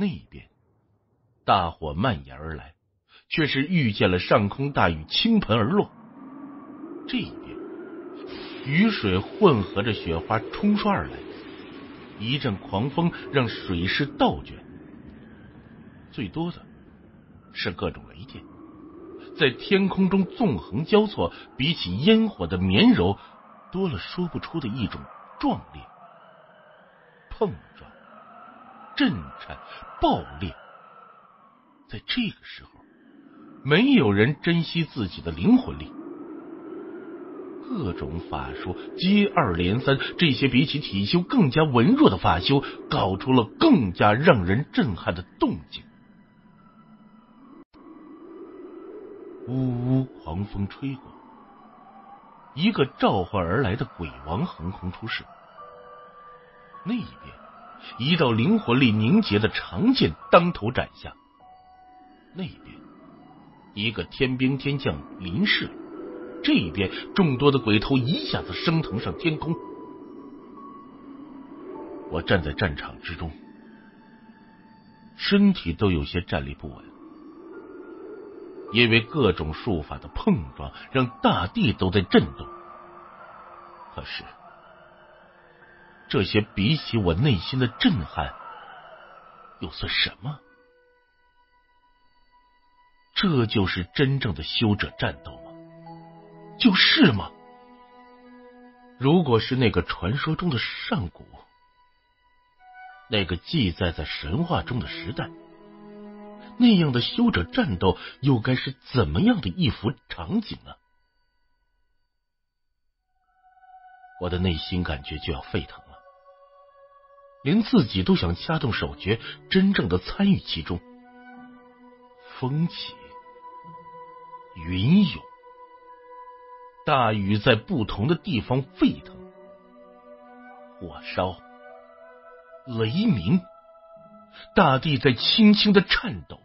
那边，大火蔓延而来，却是遇见了上空大雨倾盆而落。这边，雨水混合着雪花冲刷而来，一阵狂风让水势倒卷。最多的是各种雷电，在天空中纵横交错，比起烟火的绵柔，多了说不出的一种壮烈。碰撞、震颤、爆裂，在这个时候，没有人珍惜自己的灵魂力。各种法术接二连三，这些比起体修更加文弱的法修，搞出了更加让人震撼的动静。呜呜，狂风吹过，一个召唤而来的鬼王横空出世。那一边，一道灵魂力凝结的长剑当头斩下；那边，一个天兵天将临世。这一边，众多的鬼头一下子升腾上天空。我站在战场之中，身体都有些站立不稳，因为各种术法的碰撞让大地都在震动。可是，这些比起我内心的震撼，又算什么？这就是真正的修者战斗吗？就是吗？如果是那个传说中的上古，那个记载在神话中的时代，那样的修者战斗又该是怎么样的一幅场景呢？我的内心感觉就要沸腾，连自己都想掐动手诀，真正的参与其中。风起云涌。大雨在不同的地方沸腾，火烧、雷鸣，大地在轻轻的颤抖，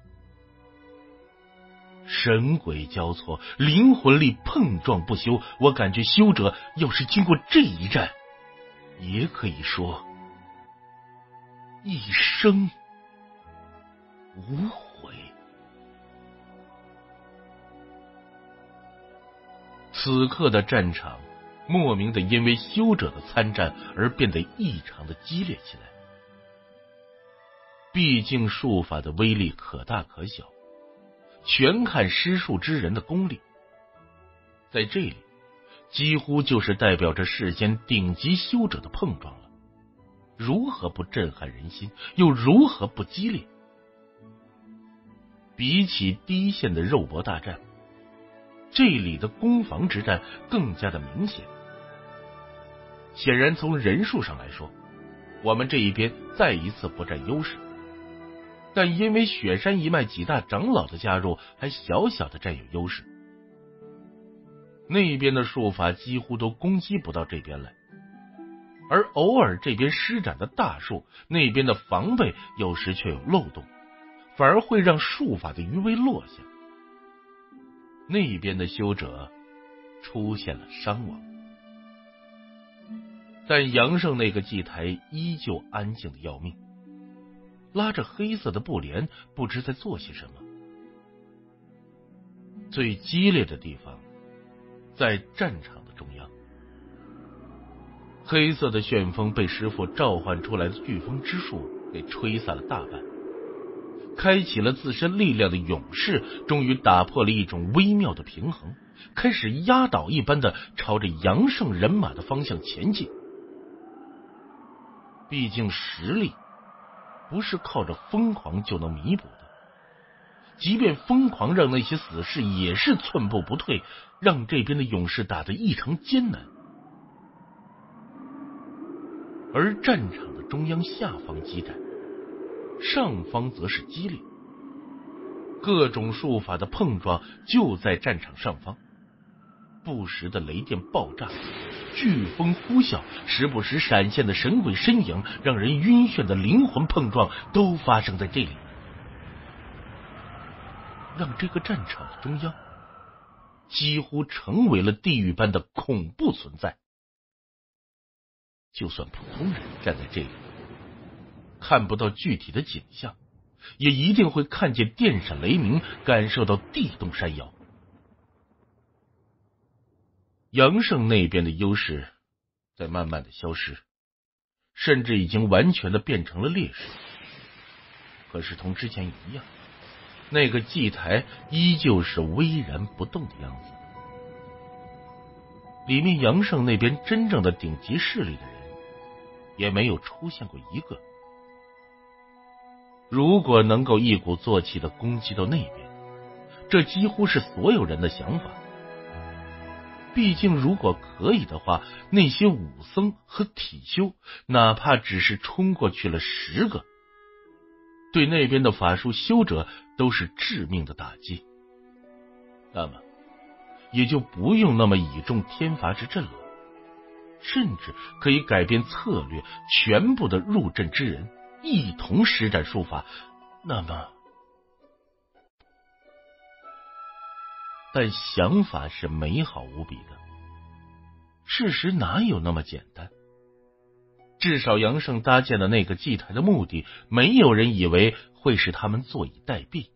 神鬼交错，灵魂力碰撞不休。我感觉修者要是经过这一战，也可以说一生无悔。此刻的战场，莫名的因为修者的参战而变得异常的激烈起来。毕竟术法的威力可大可小，全看施术之人的功力。在这里，几乎就是代表着世间顶级修者的碰撞了。如何不震撼人心？又如何不激烈？比起第一线的肉搏大战。这里的攻防之战更加的明显。显然，从人数上来说，我们这一边再一次不占优势。但因为雪山一脉几大长老的加入，还小小的占有优势。那边的术法几乎都攻击不到这边来，而偶尔这边施展的大术，那边的防备有时却有漏洞，反而会让术法的余威落下。那边的修者出现了伤亡，但杨胜那个祭台依旧安静的要命，拉着黑色的布帘，不知在做些什么。最激烈的地方在战场的中央，黑色的旋风被师傅召唤出来的飓风之术给吹散了大半。开启了自身力量的勇士，终于打破了一种微妙的平衡，开始压倒一般的朝着杨胜人马的方向前进。毕竟实力不是靠着疯狂就能弥补的，即便疯狂让那些死士也是寸步不退，让这边的勇士打得异常艰难。而战场的中央下方激战。上方则是激烈，各种术法的碰撞就在战场上方，不时的雷电爆炸，飓风呼啸，时不时闪现的神鬼身影，让人晕眩的灵魂碰撞都发生在这里，让这个战场的中央几乎成为了地狱般的恐怖存在。就算普通人站在这里。看不到具体的景象，也一定会看见电闪雷鸣，感受到地动山摇。杨胜那边的优势在慢慢的消失，甚至已经完全的变成了劣势。可是同之前一样，那个祭台依旧是巍然不动的样子。里面杨胜那边真正的顶级势力的人，也没有出现过一个。如果能够一鼓作气的攻击到那边，这几乎是所有人的想法。毕竟，如果可以的话，那些武僧和体修，哪怕只是冲过去了十个，对那边的法术修者都是致命的打击。那么，也就不用那么倚重天罚之阵了，甚至可以改变策略，全部的入阵之人一同施展术法。那么，但想法是美好无比的，事实哪有那么简单？至少杨胜搭建的那个祭台的目的，没有人以为会使他们坐以待毙。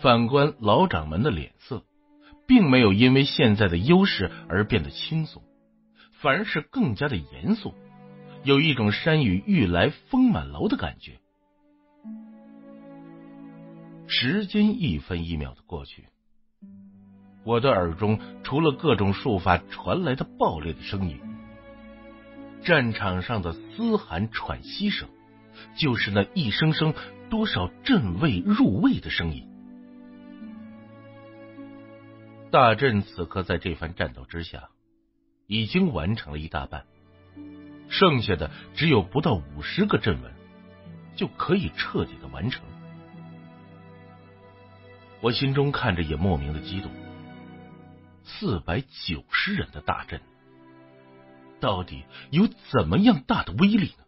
反观老掌门的脸色，并没有因为现在的优势而变得轻松，反而是更加的严肃，有一种山雨欲来风满楼的感觉。时间一分一秒的过去，我的耳中除了各种术法传来的爆裂的声音，战场上的嘶喊喘息声，就是那一声声多少阵位入位的声音。大阵此刻在这番战斗之下，已经完成了一大半，剩下的只有不到五十个阵纹，就可以彻底的完成。我心中看着也莫名的激动。四百九十人的大阵，到底有怎么样大的威力呢？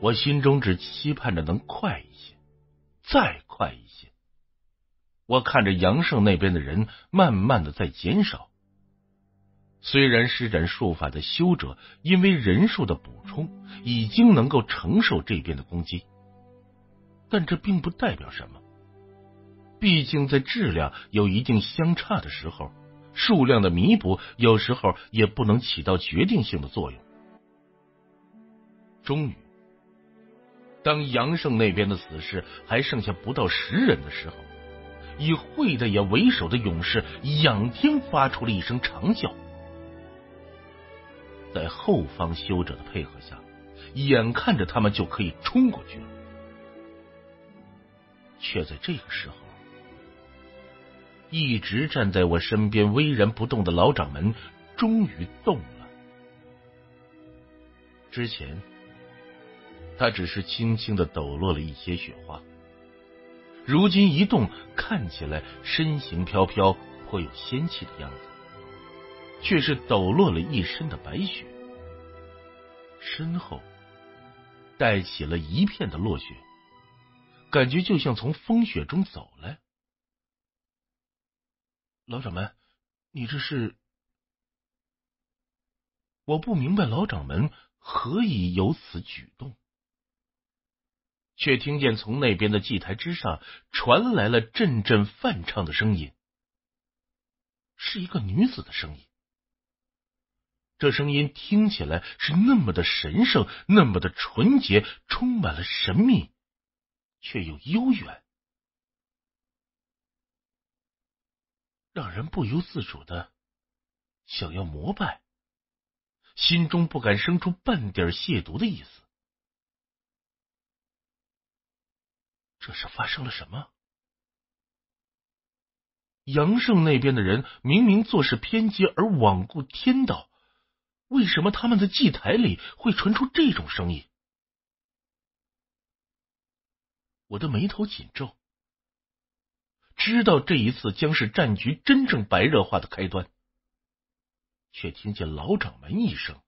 我心中只期盼着能快一些，再快一些。我看着杨胜那边的人慢慢的在减少，虽然施展术法的修者因为人数的补充已经能够承受这边的攻击，但这并不代表什么。毕竟，在质量有一定相差的时候，数量的弥补有时候也不能起到决定性的作用。终于，当杨胜那边的死士还剩下不到十人的时候，以会的也为首的勇士仰天发出了一声长啸，在后方修者的配合下，眼看着他们就可以冲过去了，却在这个时候。一直站在我身边巍然不动的老掌门终于动了。之前，他只是轻轻的抖落了一些雪花，如今一动，看起来身形飘飘，颇有仙气的样子，却是抖落了一身的白雪，身后带起了一片的落雪，感觉就像从风雪中走来。老掌门，你这是？我不明白老掌门何以有此举动，却听见从那边的祭台之上传来了阵阵泛唱的声音，是一个女子的声音。这声音听起来是那么的神圣，那么的纯洁，充满了神秘，却又悠远。让人不由自主的想要膜拜，心中不敢生出半点亵渎的意思。这是发生了什么？杨胜那边的人明明做事偏激而罔顾天道，为什么他们的祭台里会传出这种声音？我的眉头紧皱。知道这一次将是战局真正白热化的开端，却听见老掌门一声：“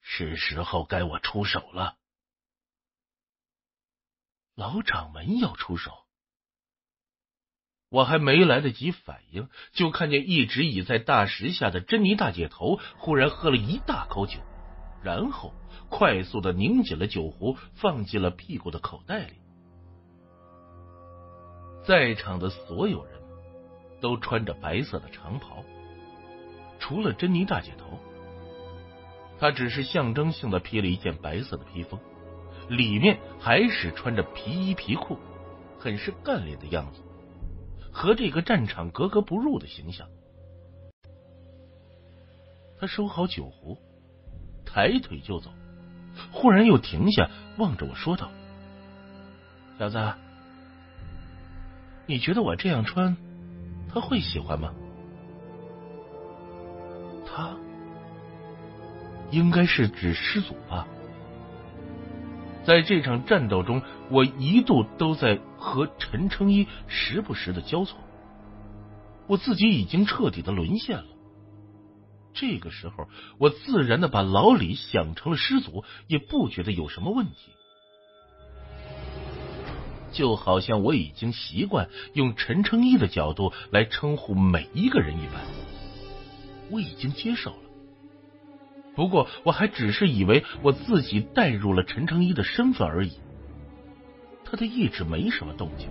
是时候该我出手了。”老掌门要出手，我还没来得及反应，就看见一直倚在大石下的珍妮大姐头忽然喝了一大口酒，然后快速的拧紧了酒壶，放进了屁股的口袋里。在场的所有人都穿着白色的长袍，除了珍妮大姐头，她只是象征性的披了一件白色的披风，里面还是穿着皮衣皮裤，很是干练的样子，和这个战场格格不入的形象。他收好酒壶，抬腿就走，忽然又停下，望着我说道：“小子，你觉得我这样穿，他会喜欢吗？”他应该是指师祖吧。在这场战斗中，我一度都在和陈诚一时不时的交错，我自己已经彻底的沦陷了。这个时候，我自然的把老李想成了师祖，也不觉得有什么问题。就好像我已经习惯用陈诚一的角度来称呼每一个人一般，我已经接受了。不过，我还只是以为我自己带入了陈诚一的身份而已。他的意志没什么动静，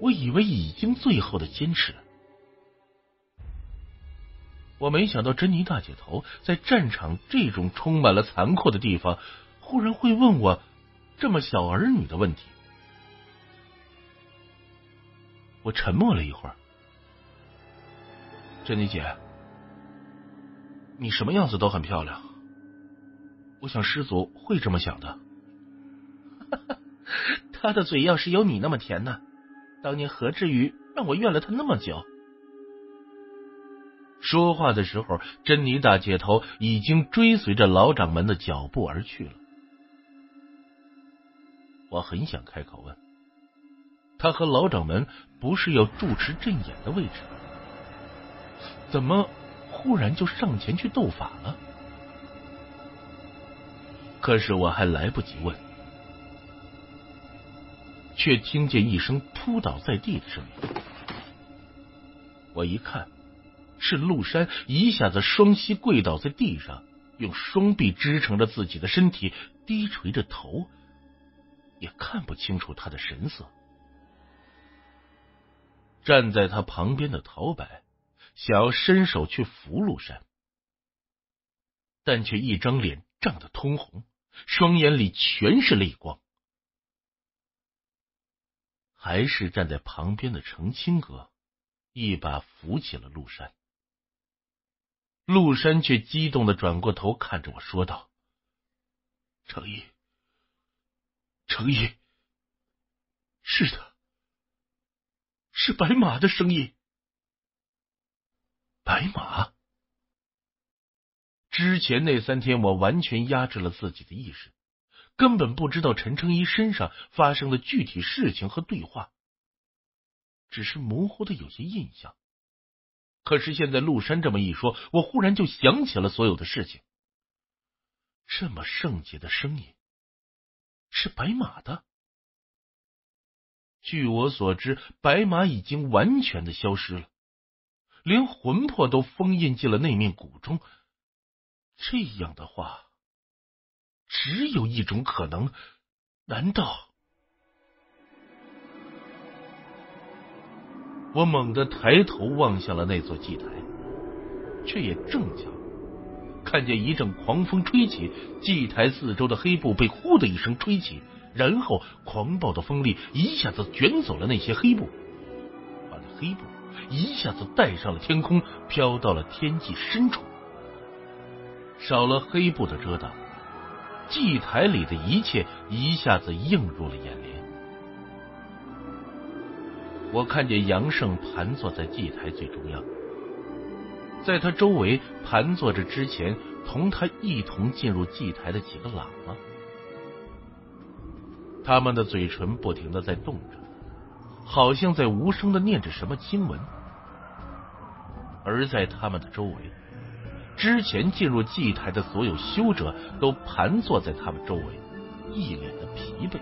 我以为已经最后的坚持了。我没想到珍妮大姐头在战场这种充满了残酷的地方，忽然会问我这么小儿女的问题。我沉默了一会儿，珍妮姐，你什么样子都很漂亮，我想师祖会这么想的。他的嘴要是有你那么甜呢，当年何至于让我怨了他那么久？说话的时候，珍妮大姐头已经追随着老掌门的脚步而去了。我很想开口问，他和老掌门不是要住持阵眼的位置，怎么忽然就上前去斗法了？可是我还来不及问，却听见一声扑倒在地的声音。我一看。是陆山一下子双膝跪倒在地上，用双臂支撑着自己的身体，低垂着头，也看不清楚他的神色。站在他旁边的陶白想要伸手去扶陆山，但却一张脸涨得通红，双眼里全是泪光。还是站在旁边的程清哥一把扶起了陆山。陆山却激动的转过头看着我说道：“程毅，程毅，是的，是白马的声音。白马。之前那三天，我完全压制了自己的意识，根本不知道陈诚一身上发生的具体事情和对话，只是模糊的有些印象。”可是现在陆山这么一说，我忽然就想起了所有的事情。这么圣洁的声音，是白马的。据我所知，白马已经完全的消失了，连魂魄都封印进了那面鼓中。这样的话，只有一种可能，难道？我猛地抬头望向了那座祭台，却也正巧看见一阵狂风吹起，祭台四周的黑布被呼的一声吹起，然后狂暴的风力一下子卷走了那些黑布，把那黑布一下子带上了天空，飘到了天际深处。少了黑布的遮挡，祭台里的一切一下子映入了眼帘。我看见杨胜盘坐在祭台最中央，在他周围盘坐着之前同他一同进入祭台的几个喇嘛，他们的嘴唇不停的在动着，好像在无声的念着什么经文。而在他们的周围，之前进入祭台的所有修者都盘坐在他们周围，一脸的疲惫。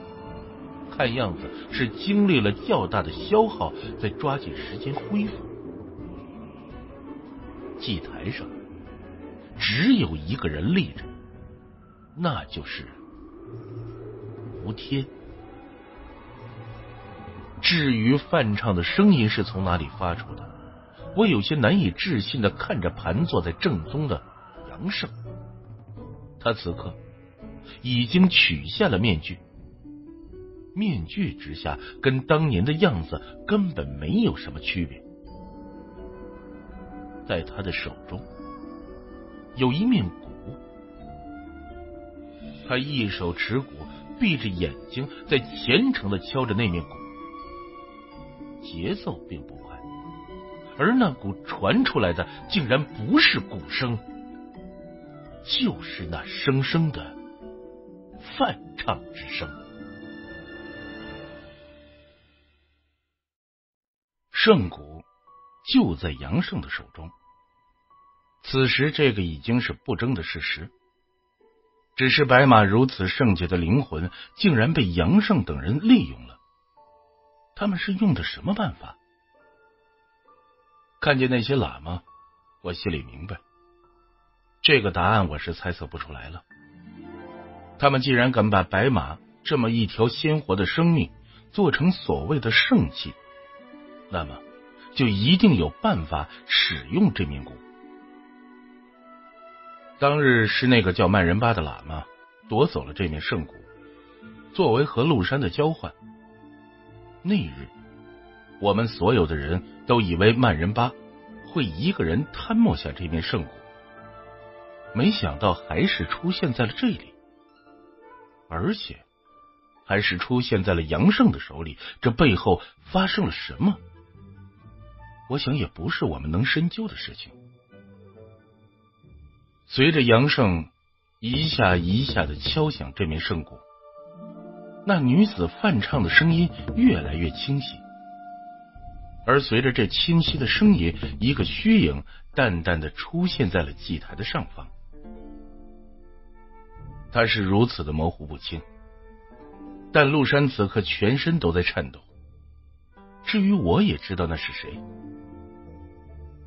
看样子是经历了较大的消耗，在抓紧时间恢复。祭台上只有一个人立着，那就是吴天。至于范畅的声音是从哪里发出的，我有些难以置信的看着盘坐在正中的杨胜，他此刻已经取下了面具，面具之下跟当年的样子根本没有什么区别。在他的手中有一面鼓，他一手持鼓，闭着眼睛在虔诚的敲着那面鼓。节奏并不快，而那鼓传出来的竟然不是鼓声，就是那声声的泛唱之声。圣鼓就在杨胜的手中，此时这个已经是不争的事实。只是白马如此圣洁的灵魂，竟然被杨胜等人利用了。他们是用的什么办法？看见那些喇嘛，我心里明白，这个答案我是猜测不出来了。他们既然敢把白马这么一条鲜活的生命做成所谓的圣器，那么就一定有办法使用这面鼓。当日是那个叫曼仁巴的喇嘛夺走了这面圣鼓，作为和陆山的交换。那日，我们所有的人都以为曼仁巴会一个人贪没下这面圣鼓，没想到还是出现在了这里，而且还是出现在了杨胜的手里。这背后发生了什么？我想也不是我们能深究的事情。随着杨胜一下一下的敲响这面圣鼓。那女子泛唱的声音越来越清晰，而随着这清晰的声音，一个虚影淡淡的出现在了祭台的上方。他是如此的模糊不清，但陆山此刻全身都在颤抖。至于我也知道那是谁，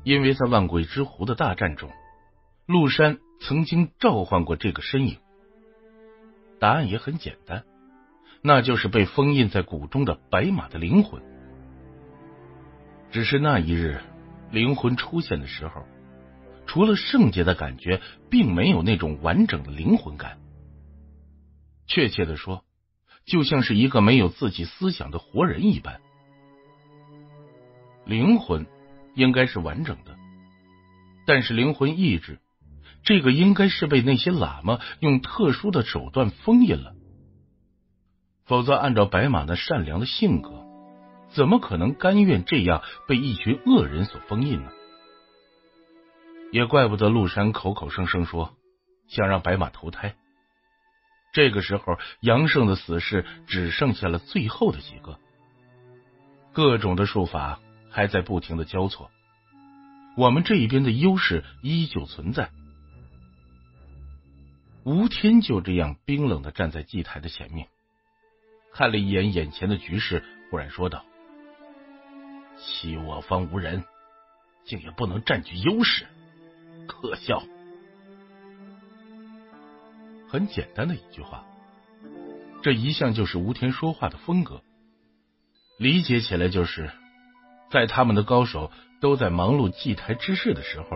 因为在万鬼之湖的大战中，陆山曾经召唤过这个身影。答案也很简单。那就是被封印在谷中的白马的灵魂。只是那一日灵魂出现的时候，除了圣洁的感觉，并没有那种完整的灵魂感。确切的说，就像是一个没有自己思想的活人一般。灵魂应该是完整的，但是灵魂意志，这个应该是被那些喇嘛用特殊的手段封印了。否则，按照白马那善良的性格，怎么可能甘愿这样被一群恶人所封印呢？也怪不得陆山口口声声说想让白马投胎。这个时候，杨胜的死士只剩下了最后的几个，各种的术法还在不停的交错，我们这一边的优势依旧存在。吴天就这样冰冷的站在祭台的前面。看了一眼眼前的局势，忽然说道：“欺我方无人，竟也不能占据优势，可笑。”很简单的一句话，这一向就是吴天说话的风格。理解起来就是，在他们的高手都在忙碌祭台之事的时候，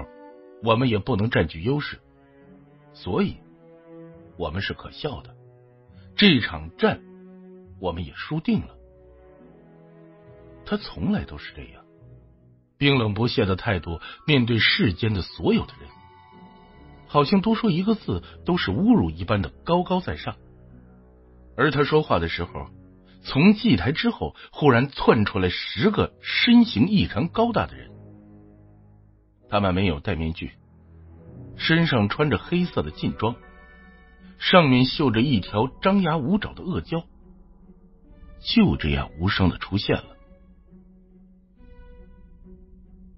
我们也不能占据优势，所以我们是可笑的。这场战。我们也输定了。他从来都是这样，冰冷不屑的态度面对世间的所有的人，好像多说一个字都是侮辱一般的高高在上。而他说话的时候，从祭台之后忽然窜出来十个身形异常高大的人，他们没有戴面具，身上穿着黑色的劲装，上面绣着一条张牙舞爪的恶蛟。就这样无声的出现了，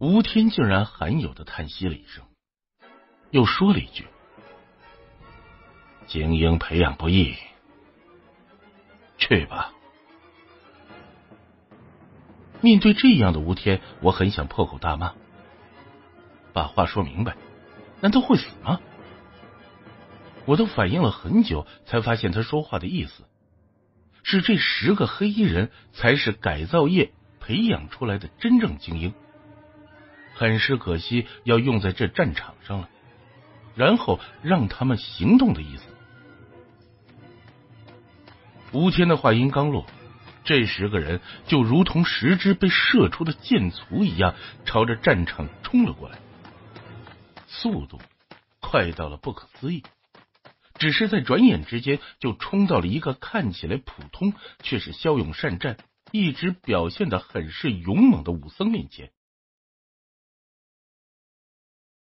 吴天竟然罕有的叹息了一声，又说了一句：“精英培养不易，去吧。”面对这样的吴天，我很想破口大骂，把话说明白，难道会死吗？我都反应了很久，才发现他说话的意思是这十个黑衣人才是改造业培养出来的真正精英，很是可惜要用在这战场上了，然后让他们行动的意思。吴天的话音刚落，这十个人就如同十只被射出的箭簇一样，朝着战场冲了过来，速度快到了不可思议。只是在转眼之间，就冲到了一个看起来普通却是骁勇善战、一直表现的很是勇猛的武僧面前。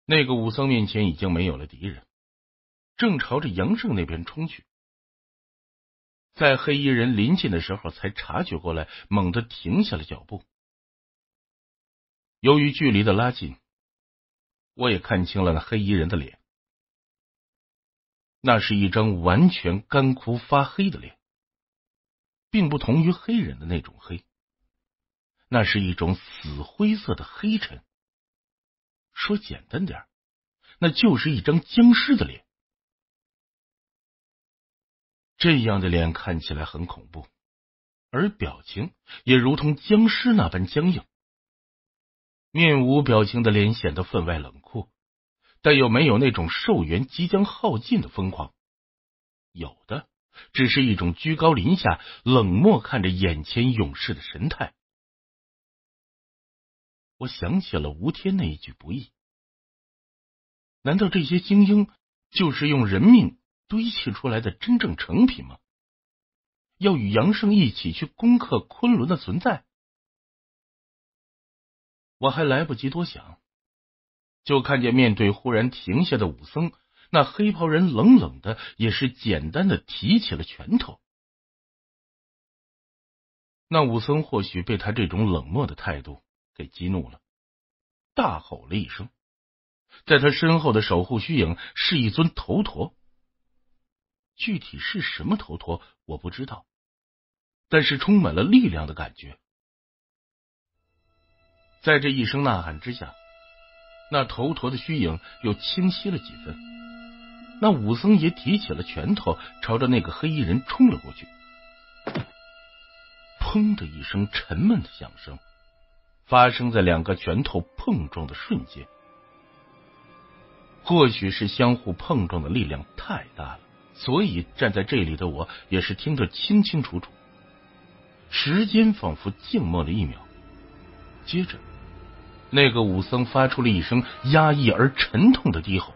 那个武僧面前已经没有了敌人，正朝着杨胜那边冲去。在黑衣人临近的时候，才察觉过来，猛地停下了脚步。由于距离的拉近，我也看清了那黑衣人的脸。那是一张完全干枯发黑的脸，并不同于黑人的那种黑，那是一种死灰色的黑沉。说简单点那就是一张僵尸的脸。这样的脸看起来很恐怖，而表情也如同僵尸那般僵硬。面无表情的脸显得分外冷酷。但又没有那种寿元即将耗尽的疯狂，有的只是一种居高临下、冷漠看着眼前勇士的神态。我想起了吴天那一句不易，难道这些精英就是用人命堆砌出来的真正成品吗？要与杨胜一起去攻克昆仑的存在？我还来不及多想。就看见面对忽然停下的武僧，那黑袍人冷冷的，也是简单的提起了拳头。那武僧或许被他这种冷漠的态度给激怒了，大吼了一声。在他身后的守护虚影是一尊头陀，具体是什么头陀我不知道，但是充满了力量的感觉。在这一声呐喊之下。那头陀的虚影又清晰了几分，那武僧也提起了拳头，朝着那个黑衣人冲了过去。砰的一声沉闷的响声，发生在两个拳头碰撞的瞬间。或许是相互碰撞的力量太大了，所以站在这里的我也是听得清清楚楚。时间仿佛静默了一秒，接着。那个武僧发出了一声压抑而沉痛的低吼，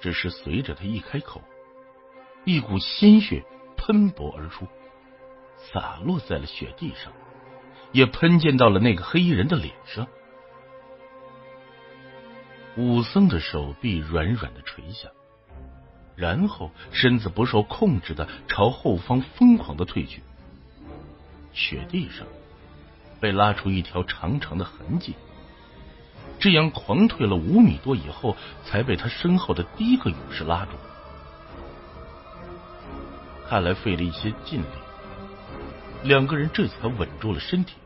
只是随着他一开口，一股鲜血喷薄而出，洒落在了雪地上，也喷溅到了那个黑衣人的脸上。武僧的手臂软软的垂下，然后身子不受控制的朝后方疯狂的退去，雪地上。被拉出一条长长的痕迹，这样狂退了五米多以后，才被他身后的第一个勇士拉住。看来费了一些劲力，两个人这才稳住了身体。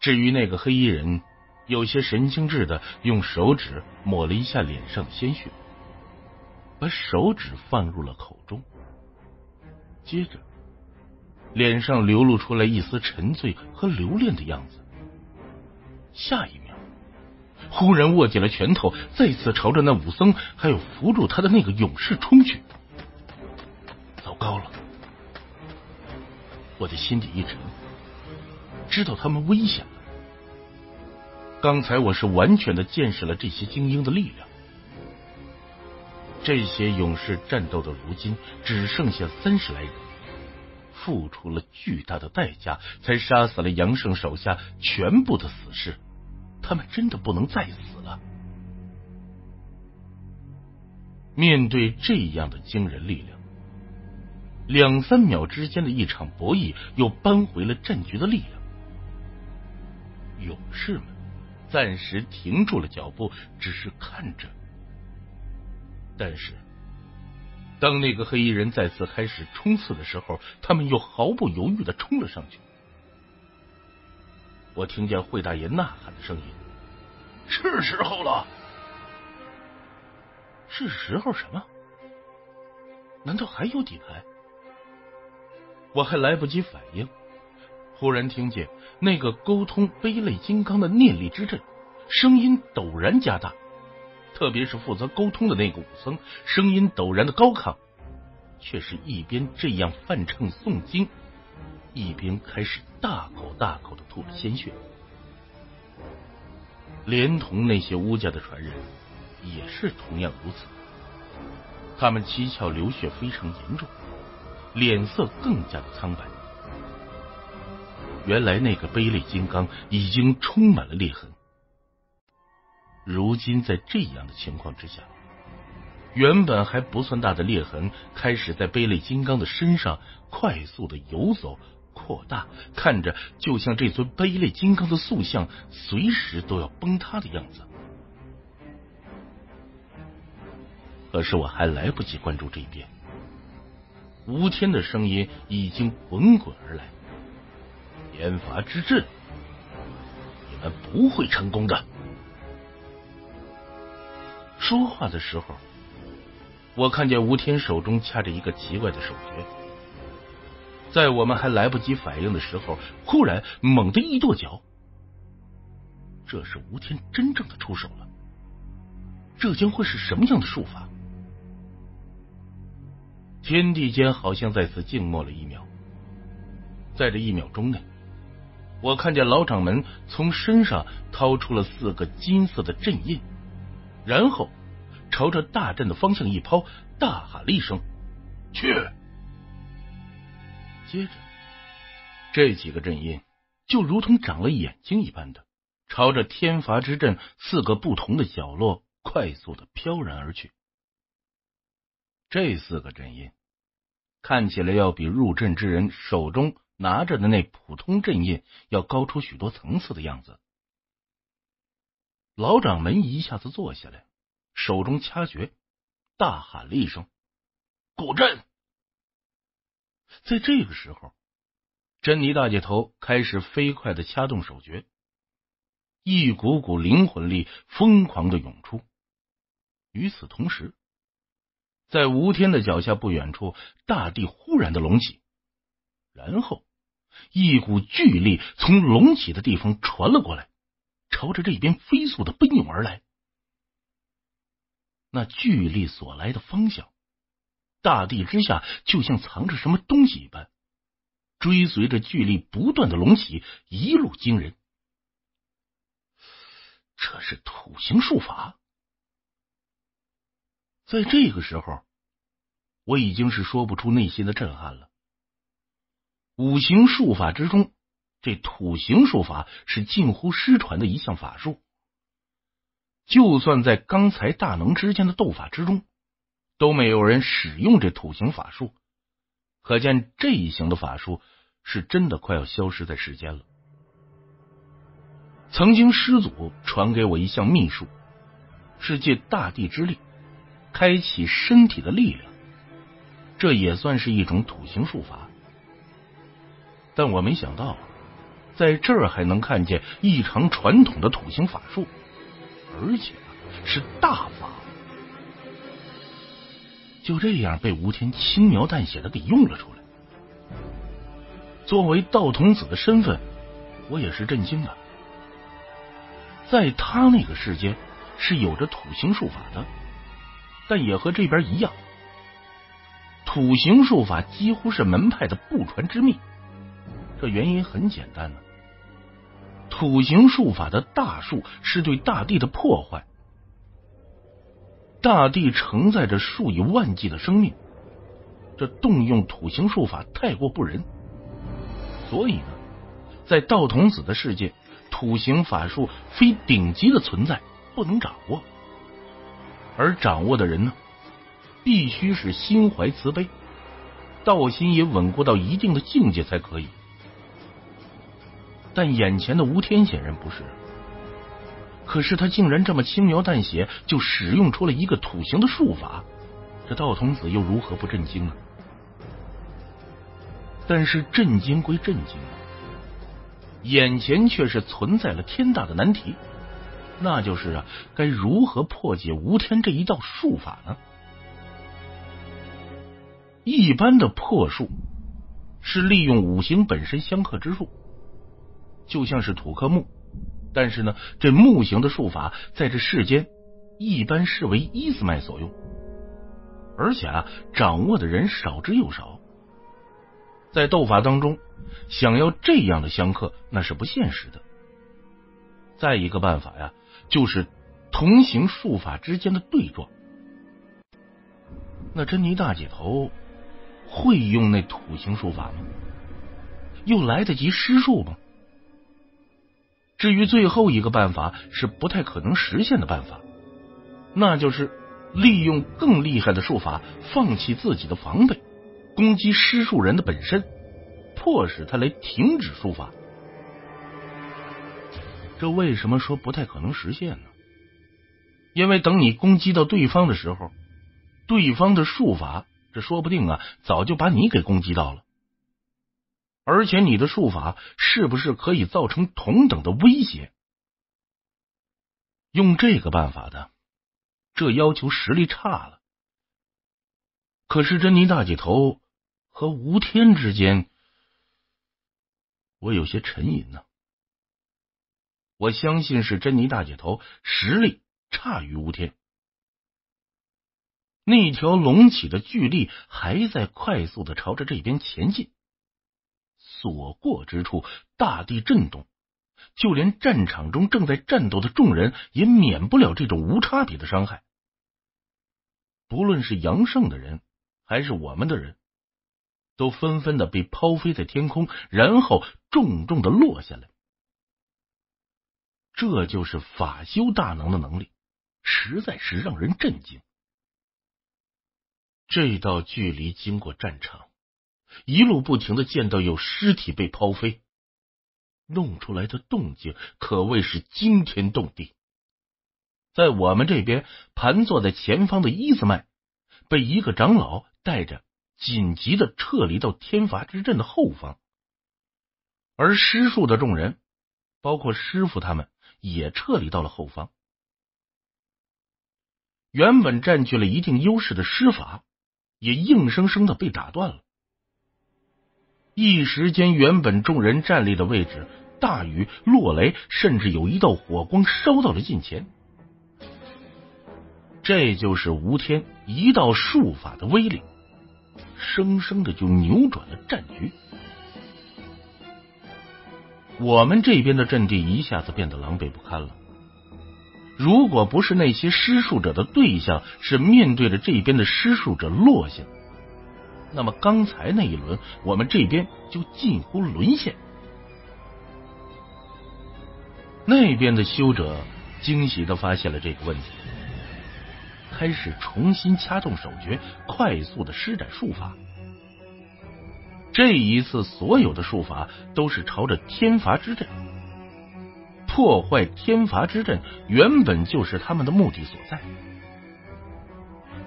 至于那个黑衣人，有些神经质的用手指抹了一下脸上的鲜血，把手指放入了口中，接着。脸上流露出来一丝沉醉和留恋的样子，下一秒，忽然握紧了拳头，再次朝着那武僧还有扶住他的那个勇士冲去。糟糕了！我的心底一沉，知道他们危险了。刚才我是完全的见识了这些精英的力量，这些勇士战斗到如今只剩下三十来人。付出了巨大的代价，才杀死了杨胜手下全部的死士。他们真的不能再死了。面对这样的惊人力量，两三秒之间的一场博弈，又扳回了战局的力量。勇士们暂时停住了脚步，只是看着。但是。当那个黑衣人再次开始冲刺的时候，他们又毫不犹豫的冲了上去。我听见惠大爷呐喊的声音：“是时候了！”是时候什么？难道还有底牌？我还来不及反应，忽然听见那个沟通悲泪金刚的念力之阵声音陡然加大，特别是负责沟通的那个武僧，声音陡然的高亢，却是一边这样泛称诵经，一边开始大口大口的吐着鲜血，连同那些巫家的传人也是同样如此，他们七窍流血非常严重。脸色更加的苍白。原来那个悲泪金刚已经充满了裂痕，如今在这样的情况之下，原本还不算大的裂痕开始在悲泪金刚的身上快速的游走、扩大，看着就像这尊悲泪金刚的塑像随时都要崩塌的样子。可是我还来不及关注这边。吴天的声音已经滚滚而来：“天罚之阵，你们不会成功的。”说话的时候，我看见吴天手中掐着一个奇怪的手诀，在我们还来不及反应的时候，忽然猛地一跺脚。这是吴天真正的出手了，这将会是什么样的术法？天地间好像在此静默了一秒，在这一秒钟内，我看见老掌门从身上掏出了四个金色的阵印，然后朝着大阵的方向一抛，大喊了一声：“去！”接着，这几个阵印就如同长了眼睛一般的，朝着天罚之阵四个不同的角落快速的飘然而去。这四个阵印。看起来要比入阵之人手中拿着的那普通阵印要高出许多层次的样子。老掌门一下子坐下来，手中掐诀，大喊了一声：“古阵！”在这个时候，珍妮大姐头开始飞快的掐动手诀，一股股灵魂力疯狂的涌出。与此同时，在吴天的脚下不远处，大地忽然的隆起，然后一股巨力从隆起的地方传了过来，朝着这边飞速的奔涌而来。那巨力所来的方向，大地之下就像藏着什么东西一般，追随着巨力不断的隆起，一路惊人。这是土行术法。在这个时候，我已经是说不出内心的震撼了。五行术法之中，这土行术法是近乎失传的一项法术。就算在刚才大能之间的斗法之中，都没有人使用这土行法术，可见这一行的法术是真的快要消失在世间了。曾经师祖传给我一项秘术，是借大地之力。开启身体的力量，这也算是一种土行术法。但我没想到，在这儿还能看见异常传统的土行法术，而且是大法。就这样被吴天轻描淡写的给用了出来。作为道童子的身份，我也是震惊的。在他那个世界，是有着土行术法的。但也和这边一样，土行术法几乎是门派的不传之秘。这原因很简单呢，土行术法的大术是对大地的破坏。大地承载着数以万计的生命，这动用土行术法太过不仁。所以呢，在道童子的世界，土行法术非顶级的存在，不能掌握。而掌握的人呢，必须是心怀慈悲，道心也稳固到一定的境界才可以。但眼前的吴天显然不是，可是他竟然这么轻描淡写就使用出了一个土行的术法，这道童子又如何不震惊呢？但是震惊归震惊，眼前却是存在了天大的难题。那就是啊，该如何破解吴天这一道术法呢？一般的破术是利用五行本身相克之术，就像是土克木，但是呢，这木型的术法在这世间一般视为伊斯麦所用，而且啊，掌握的人少之又少。在斗法当中，想要这样的相克那是不现实的。再一个办法呀，就是同行术法之间的对撞。那珍妮大姐头会用那土行术法吗？又来得及施术吗？至于最后一个办法，是不太可能实现的办法，那就是利用更厉害的术法，放弃自己的防备。攻击施术人的本身，迫使他来停止术法。这为什么说不太可能实现呢？因为等你攻击到对方的时候，对方的术法，这说不定啊，早就把你给攻击到了。而且你的术法是不是可以造成同等的威胁？用这个办法的，这要求实力差了。可是珍妮大姐头。和吴天之间，我有些沉吟呢。我相信是珍妮大姐头实力差于吴天。那条隆起的巨力还在快速的朝着这边前进，所过之处，大地震动，就连战场中正在战斗的众人也免不了这种无差别的伤害。不论是杨胜的人，还是我们的人。都纷纷的被抛飞在天空，然后重重的落下来。这就是法修大能的能力，实在是让人震惊。这道距离经过战场，一路不停的见到有尸体被抛飞，弄出来的动静可谓是惊天动地。在我们这边，盘坐在前方的伊斯麦被一个长老带着。紧急的撤离到天罚之阵的后方，而施术的众人，包括师傅他们，也撤离到了后方。原本占据了一定优势的施法，也硬生生的被打断了。一时间，原本众人站立的位置，大雨落雷，甚至有一道火光烧到了近前。这就是吴天一道术法的威力。生生的就扭转了战局，我们这边的阵地一下子变得狼狈不堪了。如果不是那些施术者的对象是面对着这边的施术者落下，那么刚才那一轮我们这边就近乎沦陷。那边的修者惊喜的发现了这个问题。开始重新掐动手诀，快速的施展术法。这一次，所有的术法都是朝着天罚之阵，破坏天罚之阵，原本就是他们的目的所在。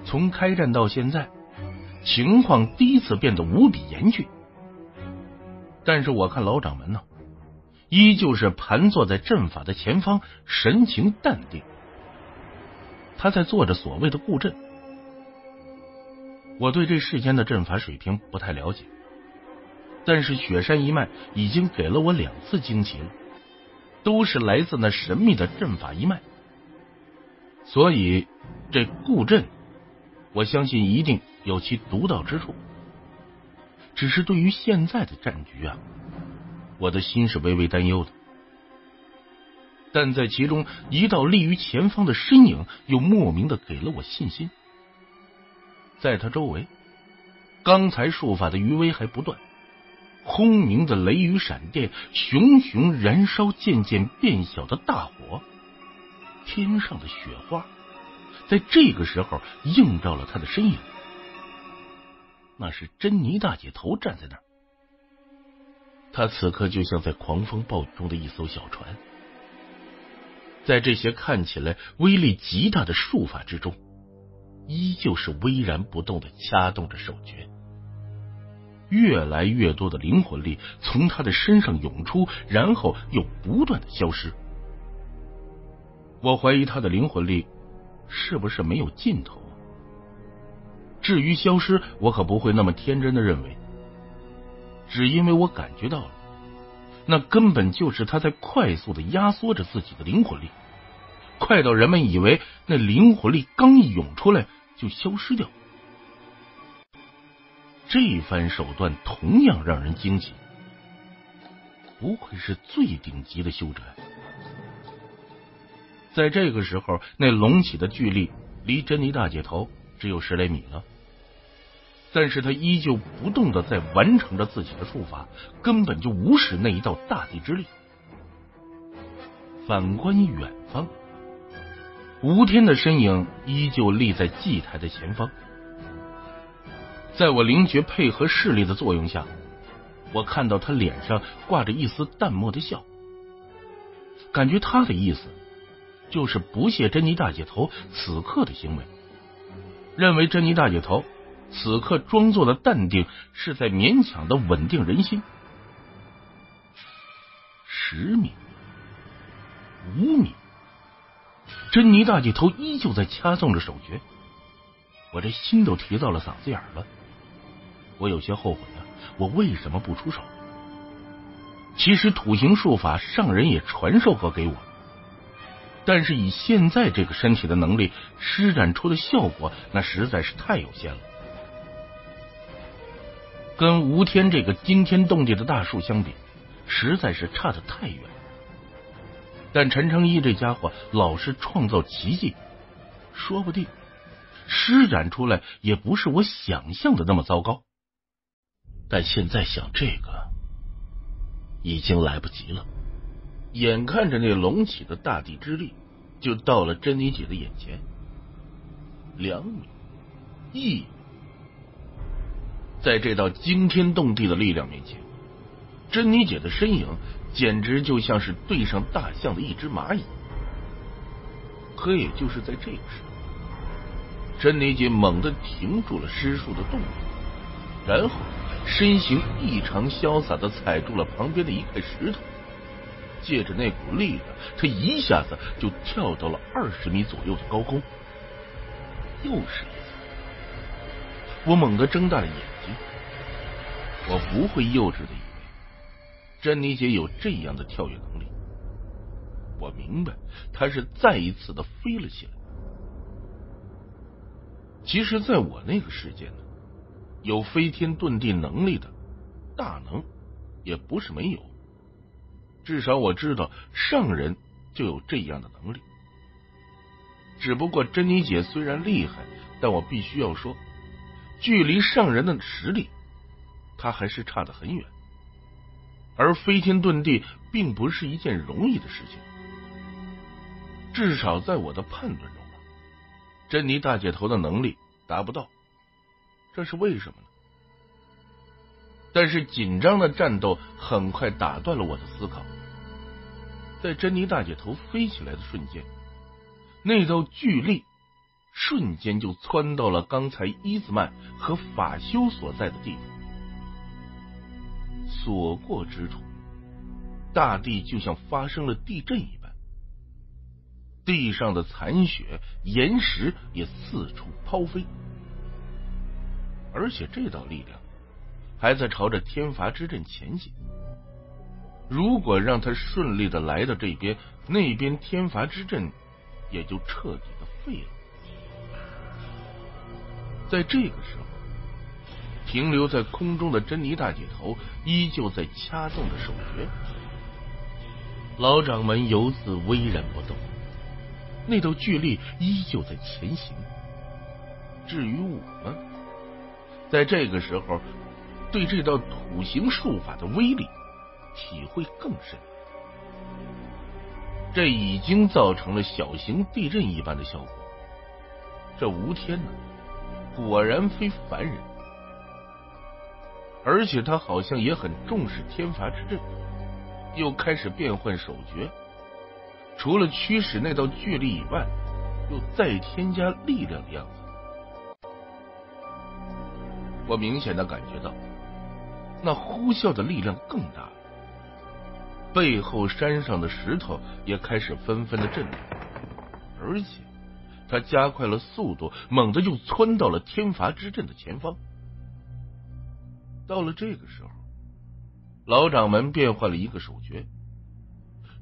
从开战到现在，情况第一次变得无比严峻。但是我看老掌门呢，依旧是盘坐在阵法的前方，神情淡定。他在做着所谓的布阵。我对这世间的阵法水平不太了解，但是雪山一脉已经给了我两次惊奇了，都是来自那神秘的阵法一脉。所以这固阵，我相信一定有其独到之处。只是对于现在的战局啊，我的心是微微担忧的。但在其中，一道立于前方的身影又莫名的给了我信心。在他周围，刚才术法的余威还不断，轰鸣的雷雨闪电，熊熊燃烧，渐渐变小的大火，天上的雪花，在这个时候映照了他的身影。那是珍妮大姐头站在那儿，她此刻就像在狂风暴雨中的一艘小船。在这些看起来威力极大的术法之中，依旧是巍然不动的掐动着手诀。越来越多的灵魂力从他的身上涌出，然后又不断的消失。我怀疑他的灵魂力是不是没有尽头？至于消失，我可不会那么天真的认为，只因为我感觉到了，那根本就是他在快速的压缩着自己的灵魂力，快到人们以为那灵魂力刚一涌出来就消失掉。这番手段同样让人惊奇，不愧是最顶级的修真。在这个时候，那隆起的巨力离珍妮大姐头只有十来米了。但是他依旧不动的在完成着自己的术法，根本就无视那一道大地之力。反观远方，吴天的身影依旧立在祭台的前方。在我灵觉配合视力的作用下，我看到他脸上挂着一丝淡漠的笑，感觉他的意思就是不屑珍妮大姐头此刻的行为，认为珍妮大姐头。此刻装作的淡定，是在勉强的稳定人心。十米，五米，珍妮大姐头依旧在掐动着手诀，我这心都提到了嗓子眼了。我有些后悔啊，我为什么不出手？其实土行术法上人也传授过给我，但是以现在这个身体的能力，施展出的效果那实在是太有限了。跟吴天这个惊天动地的大树相比，实在是差得太远。但陈诚一这家伙老是创造奇迹，说不定施展出来也不是我想象的那么糟糕。但现在想这个已经来不及了。眼看着那隆起的大地之力就到了珍妮姐的眼前，两米，一。在这道惊天动地的力量面前，珍妮姐的身影简直就像是对上大象的一只蚂蚁。可也就是在这个时候，珍妮姐猛地停住了施术的动作，然后身形异常潇洒的踩住了旁边的一块石头，借着那股力量，她一下子就跳到了二十米左右的高空。又是一次，我猛地睁大了眼。我不会幼稚的以为珍妮姐有这样的跳跃能力。我明白，她是再一次的飞了起来。其实，在我那个世界呢，有飞天遁地能力的大能也不是没有。至少我知道上人就有这样的能力。只不过珍妮姐虽然厉害，但我必须要说，距离上人的实力。他还是差得很远，而飞天遁地并不是一件容易的事情，至少在我的判断中，珍妮大姐头的能力达不到，这是为什么呢？但是紧张的战斗很快打断了我的思考，在珍妮大姐头飞起来的瞬间，那道巨力瞬间就窜到了刚才伊兹曼和法修所在的地方。所过之处，大地就像发生了地震一般，地上的残雪、岩石也四处抛飞，而且这道力量还在朝着天罚之阵前进。如果让他顺利的来到这边，那边天罚之阵也就彻底的废了。在这个时候。停留在空中的珍妮大姐头依旧在掐动着手诀，老掌门游子巍然不动，那道巨力依旧在前行。至于我们，在这个时候对这道土行术法的威力体会更深，这已经造成了小型地震一般的效果。这吴天呢，果然非凡人。而且他好像也很重视天罚之阵，又开始变换手诀，除了驱使那道巨力以外，又再添加力量的样子。我明显的感觉到，那呼啸的力量更大了，背后山上的石头也开始纷纷的震动。而且他加快了速度，猛地就窜到了天罚之阵的前方。到了这个时候，老掌门变换了一个手诀，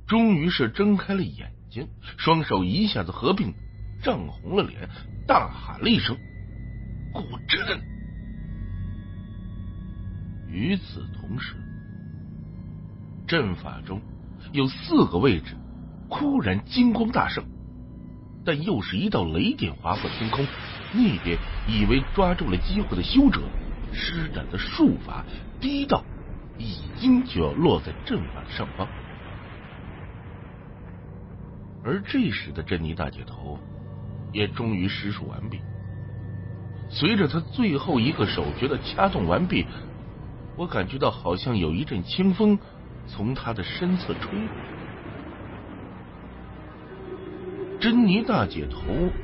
终于是睁开了眼睛，双手一下子合并，涨红了脸，大喊了一声：“古镇！”与此同时，阵法中有四个位置忽然金光大盛，但又是一道雷电划过天空。那边以为抓住了机会的修者施展的术法，低到已经就要落在阵法上方。而这时的珍妮大姐头也终于施术完毕，随着他最后一个手诀的掐动完毕。我感觉到好像有一阵清风从他的身侧吹过。珍妮大姐头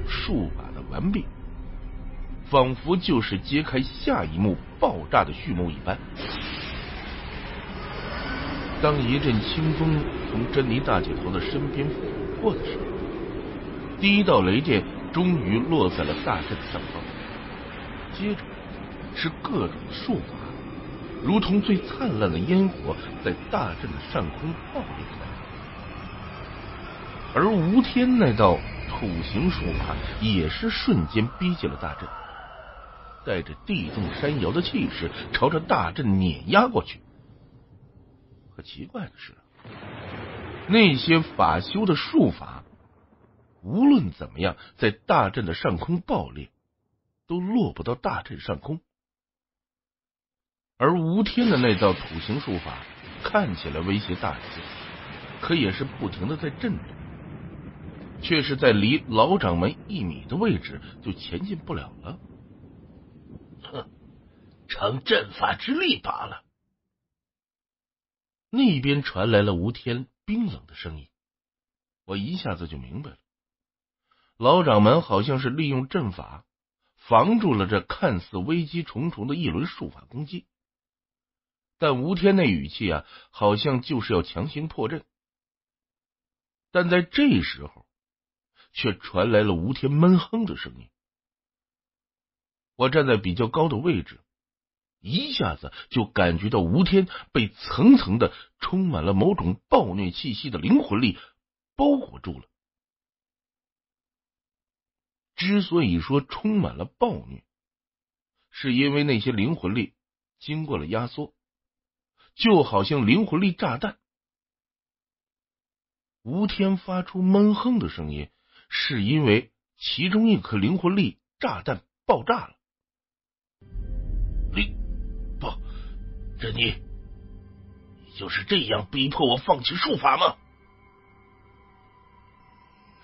术法的完毕，仿佛就是揭开下一幕爆炸的序幕一般。当一阵清风从珍妮大姐头的身边拂过的时候，第一道雷电终于落在了大阵上方，接着是各种术法。如同最灿烂的烟火，在大阵的上空爆裂开。而吴天那道土行术法也是瞬间逼近了大阵，带着地动山摇的气势，朝着大阵碾压过去。可奇怪的是，那些法修的术法，无论怎么样，在大阵的上空爆裂，都落不到大阵上空。而吴天的那道土形术法看起来威胁大些，可也是不停的在震动，却是在离老掌门一米的位置就前进不了了。成，阵法之力罢了。那边传来了吴天冰冷的声音，我一下子就明白了，老掌门好像是利用阵法防住了这看似危机重重的一轮术法攻击。但吴天那语气啊，好像就是要强行破阵。但在这时候，却传来了吴天闷哼的声音。我站在比较高的位置，一下子就感觉到吴天被层层的充满了某种暴虐气息的灵魂力包裹住了。之所以说充满了暴虐，是因为那些灵魂力经过了压缩。就好像灵魂力炸弹。吴天发出闷哼的声音，是因为其中一颗灵魂力炸弹爆炸了。灵，珍妮，你就是这样逼迫我放弃术法吗？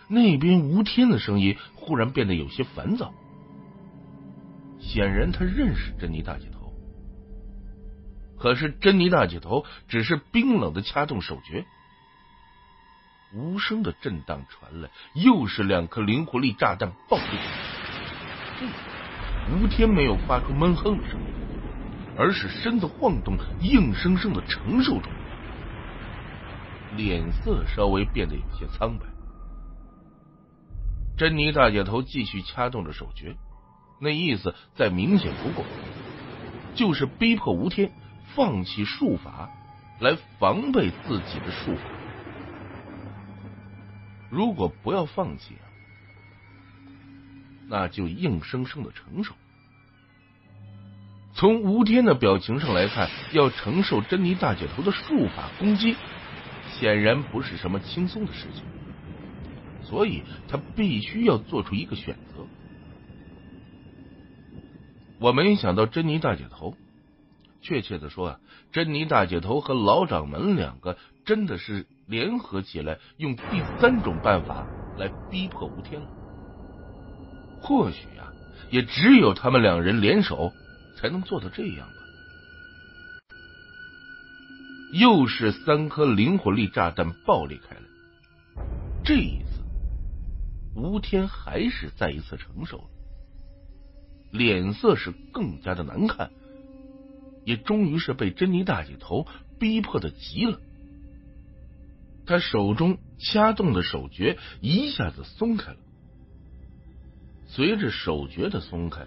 那边吴天的声音忽然变得有些烦躁，显然他认识珍妮大姐头。可是珍妮大姐头只是冰冷的掐动手诀，无声的震荡传来，又是两颗灵魂力炸弹爆裂。吴天没有发出闷哼的声音，而是身子晃动，硬生生的承受住，脸色稍微变得有些苍白。珍妮大姐头继续掐动着手诀，那意思再明显不过，就是逼迫吴天。放弃术法来防备自己的术法，如果不要放弃啊，那就硬生生的承受。从吴天的表情上来看，要承受珍妮大姐头的术法攻击，显然不是什么轻松的事情，所以他必须要做出一个选择。我没想到珍妮大姐头。确切的说啊，珍妮大姐头和老掌门两个真的是联合起来，用第三种办法来逼迫吴天。或许啊，也只有他们两人联手才能做到这样吧。又是三颗灵魂力炸弹爆裂开来，这一次吴天还是再一次承受了，脸色是更加的难看。也终于是被珍妮大姐头逼迫的急了，他手中掐动的手诀一下子松开了。随着手诀的松开，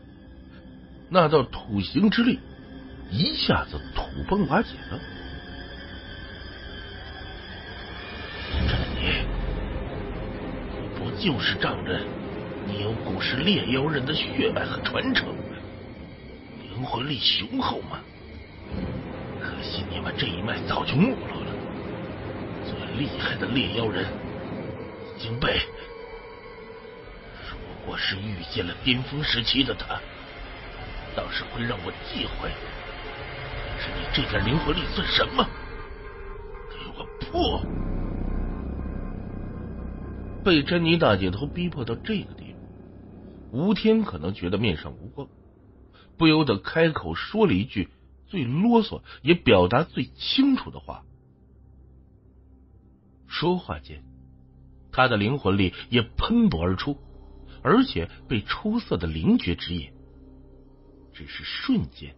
那道土行之力一下子土崩瓦解了。这你，你不就是仗着你有古时猎妖人的血脉和传承，灵魂力雄厚吗？可惜你们这一脉早就没落了。最厉害的猎妖人已经被……如果是遇见了巅峰时期的他，倒是会让我忌讳。可是你这点灵魂力算什么？给我破！被珍妮大姐头逼迫到这个地步，吴天可能觉得面上无光，不由得开口说了一句最啰嗦也表达最清楚的话。说话间，他的灵魂力也喷薄而出，而且被出色的灵觉指引，只是瞬间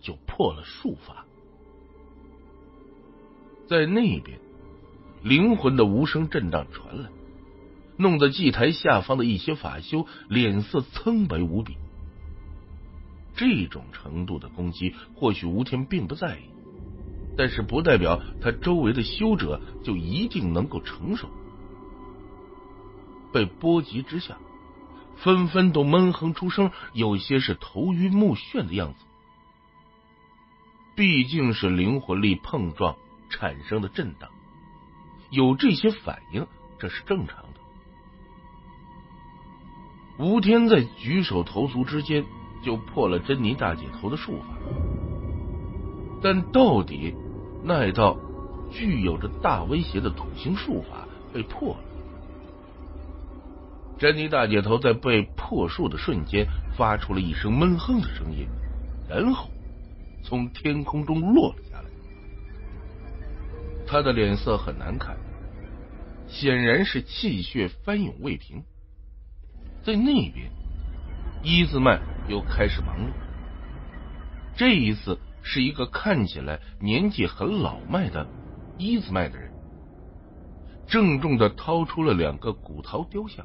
就破了术法。在那边，灵魂的无声震荡传来，弄得祭台下方的一些法修脸色苍白无比。这种程度的攻击，或许吴天并不在意。但是不代表他周围的修者就一定能够承受。被波及之下，纷纷都闷哼出声，有些是头晕目眩的样子。毕竟是灵魂力碰撞产生的震荡，有这些反应，这是正常的。吴天在举手投足之间就破了珍妮大姐头的术法，但到底。那道具有着大威胁的土星术法被破了。珍妮大姐头在被破树的瞬间发出了一声闷哼的声音，然后从天空中落了下来。他的脸色很难看，显然是气血翻涌未平。在那边，伊兹曼又开始忙碌。这一次。是一个看起来年纪很老迈的伊兹麦的人，郑重的掏出了两个古陶雕像，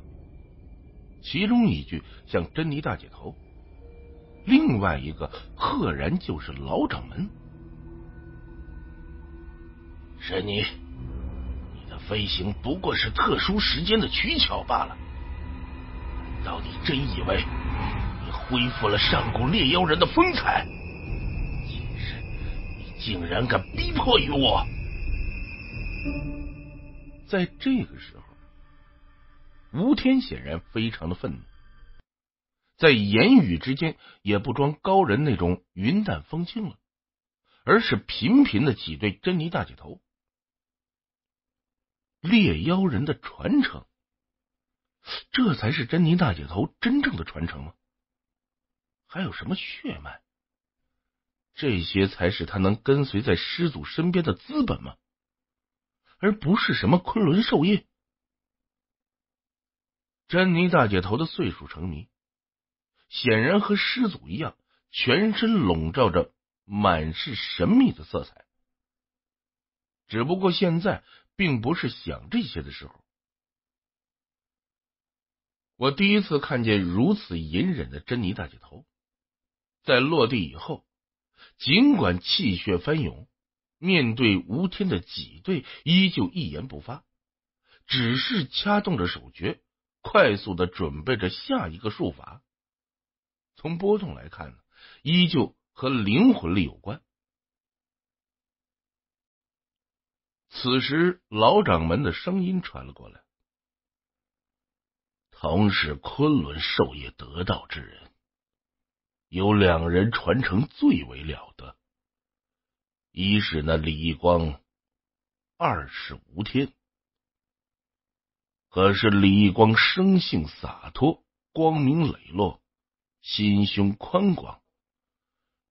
其中一句像珍妮大姐头，另外一个赫然就是老掌门。珍妮，你的飞行不过是特殊时间的取巧罢了，到底真以为你恢复了上古猎妖人的风采？你竟然敢逼迫于我！在这个时候，吴天显然非常的愤怒，在言语之间也不装高人那种云淡风轻了，而是频频的挤兑珍妮大姐头。猎妖人的传承，这才是珍妮大姐头真正的传承吗？还有什么血脉？这些才是他能跟随在师祖身边的资本吗？而不是什么昆仑授业。珍妮大姐头的岁数成谜，显然和师祖一样，全身笼罩着满是神秘的色彩。只不过现在并不是想这些的时候。我第一次看见如此隐忍的珍妮大姐头，在落地以后。尽管气血翻涌，面对吴天的挤兑，依旧一言不发，只是掐动着手诀，快速的准备着下一个术法。从波动来看呢，依旧和灵魂力有关。此时，老掌门的声音传了过来：“同是昆仑授业得道之人。”有两人传承最为了得，一是那李义光，二是吴天。可是李义光生性洒脱，光明磊落，心胸宽广，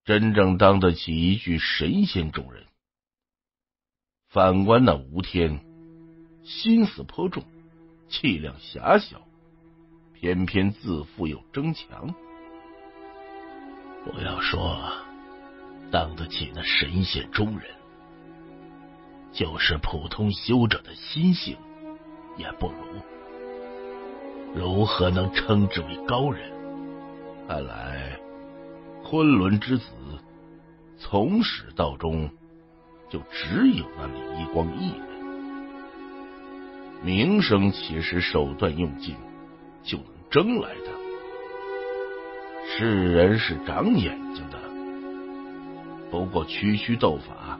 真正当得起一句神仙中人。反观那吴天，心思颇重，气量狭小，偏偏自负又争强。不要说当得起那神仙中人，就是普通修者的心性，也不如，如何能称之为高人？看来昆仑之子从始到终就只有那李一光一人。名声岂是手段用尽就能争来的？世人是长眼睛的，不过区区斗法，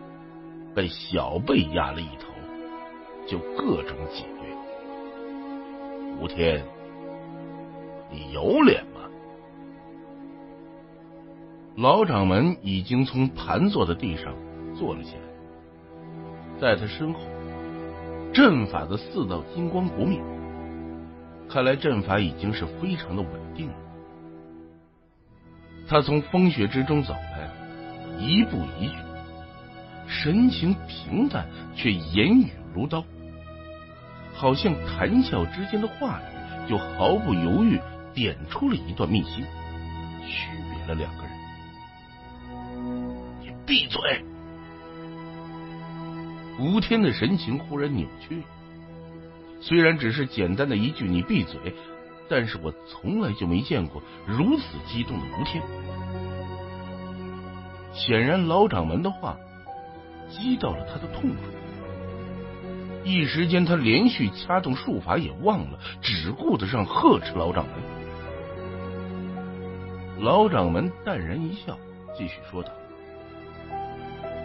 被小辈压了一头，就各种挤。吴天，你有脸吗？老掌门已经从盘坐的地上坐了起来，在他身后，阵法的四道金光不灭，看来阵法已经是非常的稳定了。他从风雪之中走来，一步一句，神情平淡，却言语如刀，好像谈笑之间的话语，就毫不犹豫点出了一段秘辛，区别了两个人。你闭嘴！吴天的神情忽然扭曲了。虽然只是简单的一句“你闭嘴”，但是我从来就没见过如此激动的吴天。显然，老掌门的话击到了他的痛处。一时间，他连续掐动术法也忘了，只顾得上呵斥老掌门。老掌门淡然一笑，继续说道。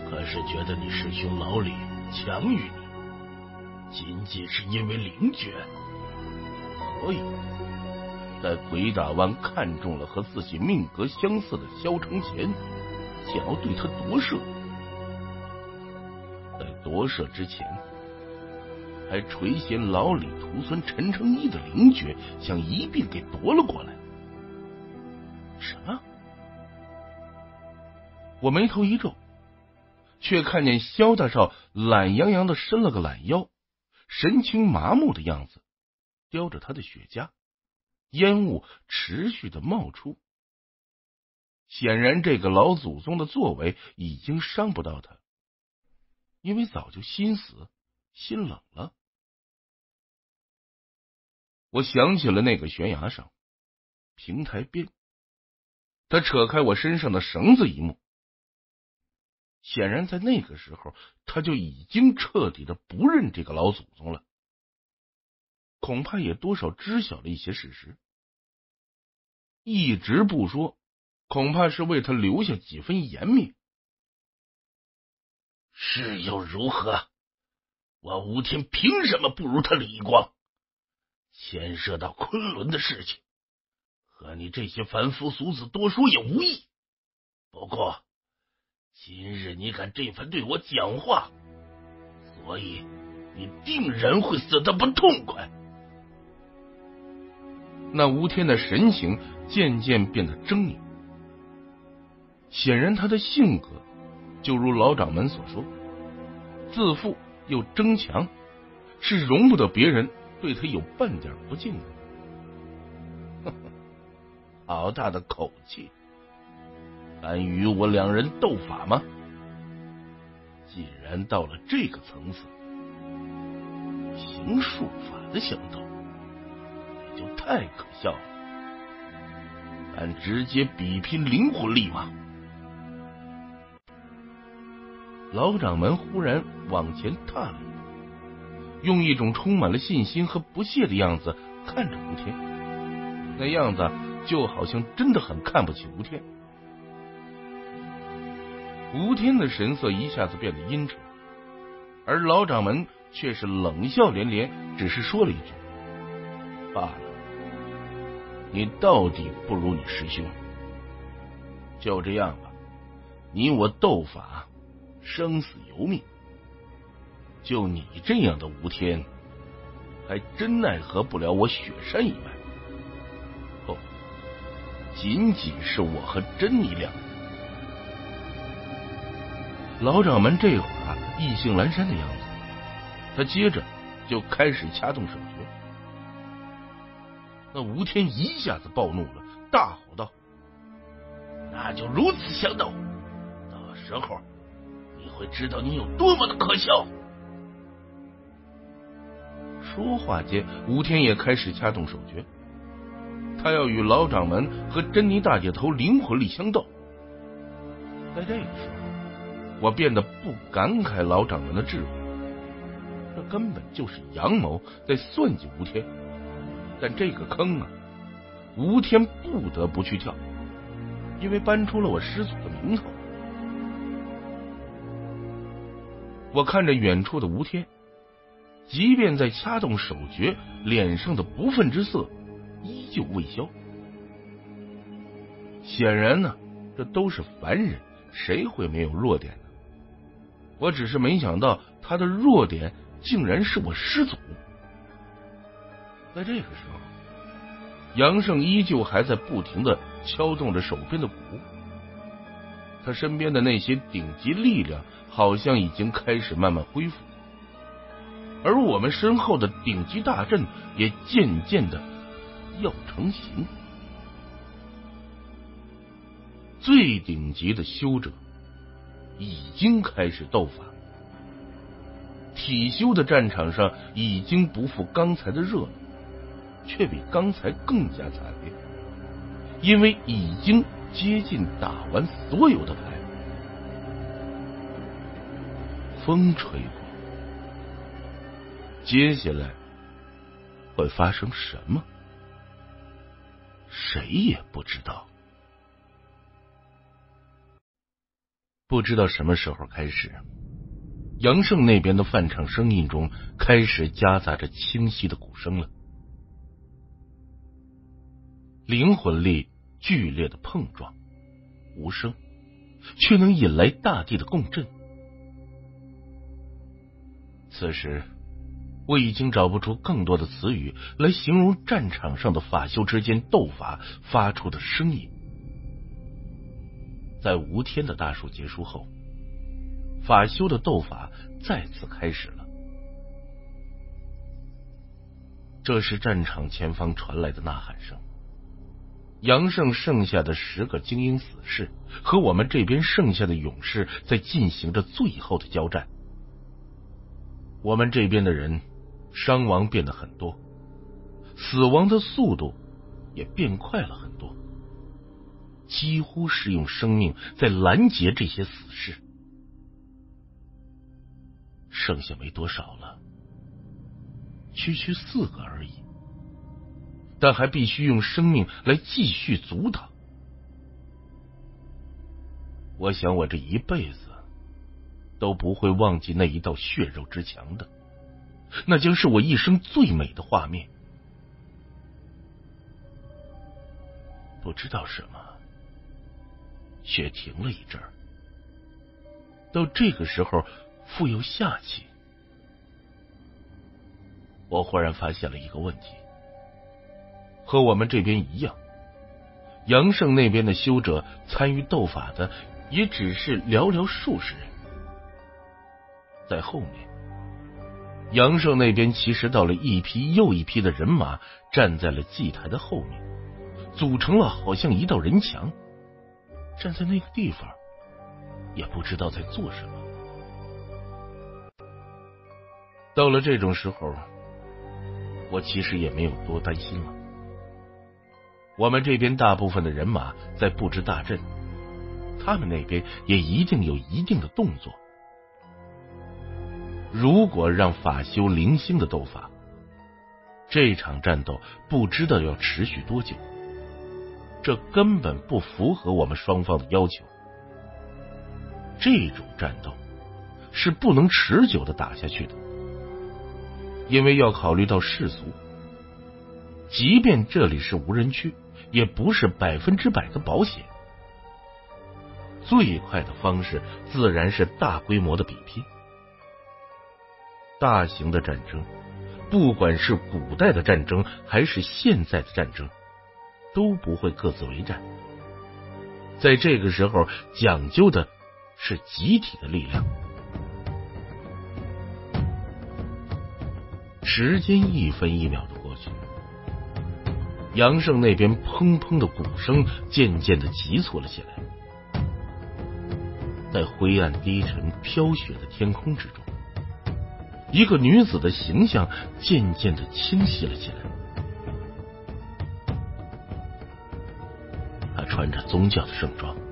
可是觉得你师兄老李强于你，仅仅是因为灵觉，所以，在鬼打湾看中了和自己命格相似的萧承前，想要对他夺舍。在夺舍之前，还垂涎老李徒孙陈承一的灵诀，想一并给夺了过来。什么？我眉头一皱。却看见萧大少懒洋洋的伸了个懒腰，神情麻木的样子，叼着他的雪茄，烟雾持续的冒出。显然，这个老祖宗的作为已经伤不到他，因为早就心死、心冷了。我想起了那个悬崖上平台边，他扯开我身上的绳子一幕。显然，在那个时候，他就已经彻底的不认这个老祖宗了。恐怕也多少知晓了一些事实，一直不说，恐怕是为他留下几分颜面。是又如何？我吴天凭什么不如他李光？牵涉到昆仑的事情，和你这些凡夫俗子多说也无益。不过。今日你敢这番对我讲话，所以你定然会死的不痛快。那吴天的神情渐渐变得狰狞，显然他的性格就如老掌门所说，自负又争强，是容不得别人对他有半点不敬的。好大的口气！敢与我两人斗法吗？既然到了这个层次，行术法的相斗也就太可笑了。敢直接比拼灵魂力吗？老掌门忽然往前踏了一步，用一种充满了信心和不屑的样子看着吴天，那样子就好像真的很看不起吴天。吴天的神色一下子变得阴沉，而老掌门却是冷笑连连，只是说了一句：“罢了，你到底不如你师兄。就这样吧，你我斗法，生死由命。就你这样的吴天，还真奈何不了我雪山一脉。不，仅仅是我和珍妮两人。”老掌门这会儿意兴阑珊的样子，他接着就开始掐动手诀。那吴天一下子暴怒了，大吼道：“那就如此相斗，到时候你会知道你有多么的可笑。”说话间，吴天也开始掐动手诀，他要与老掌门和珍妮大姐头灵魂力相斗。在这个时候，我变得不感慨老掌门的智慧，这根本就是阳谋在算计吴天。但这个坑啊，吴天不得不去跳，因为搬出了我师祖的名头。我看着远处的吴天，即便在掐动手诀，脸上的不忿之色依旧未消。显然呢，这都是凡人，谁会没有弱点呢？我只是没想到他的弱点竟然是我师祖。在这个时候，杨胜依旧还在不停的敲动着手边的鼓。他身边的那些顶级力量好像已经开始慢慢恢复，而我们身后的顶级大阵也渐渐的要成型。最顶级的修者已经开始斗法，体修的战场上已经不复刚才的热闹，却比刚才更加惨烈，因为已经。接近打完所有的牌，风吹过，接下来会发生什么？谁也不知道。不知道什么时候开始，杨胜那边的饭场声音中开始夹杂着清晰的鼓声了，灵魂力。剧烈的碰撞，无声，却能引来大地的共振。此时，我已经找不出更多的词语来形容战场上的法修之间斗法发出的声音。在无天的大术结束后，法修的斗法再次开始了。这是战场前方传来的呐喊声。杨胜剩下的十个精英死士和我们这边剩下的勇士在进行着最后的交战。我们这边的人伤亡变得很多，死亡的速度也变快了很多，几乎是用生命在拦截这些死士。剩下没多少了，区区四个而已。但还必须用生命来继续阻挡。我想，我这一辈子都不会忘记那一道血肉之墙的，那将是我一生最美的画面。不知道什么，雪停了一阵儿，到这个时候复又下起。我忽然发现了一个问题。和我们这边一样，杨胜那边的修者参与斗法的也只是寥寥数十人。在后面，杨胜那边其实到了一批又一批的人马站在了祭台的后面，组成了好像一道人墙，站在那个地方，也不知道在做什么。到了这种时候，我其实也没有多担心了。我们这边大部分的人马在布置大阵，他们那边也一定有一定的动作。如果让法修零星的斗法，这场战斗不知道要持续多久，这根本不符合我们双方的要求。这种战斗是不能持久的打下去的，因为要考虑到世俗，即便这里是无人区。也不是百分之百的保险。最快的方式自然是大规模的比拼。大型的战争，不管是古代的战争还是现在的战争，都不会各自为战。在这个时候，讲究的是集体的力量。时间一分一秒的过去。杨胜那边砰砰的鼓声渐渐的急促了起来，在灰暗低沉飘雪的天空之中，一个女子的形象渐渐的清晰了起来。她穿着宗教的盛装。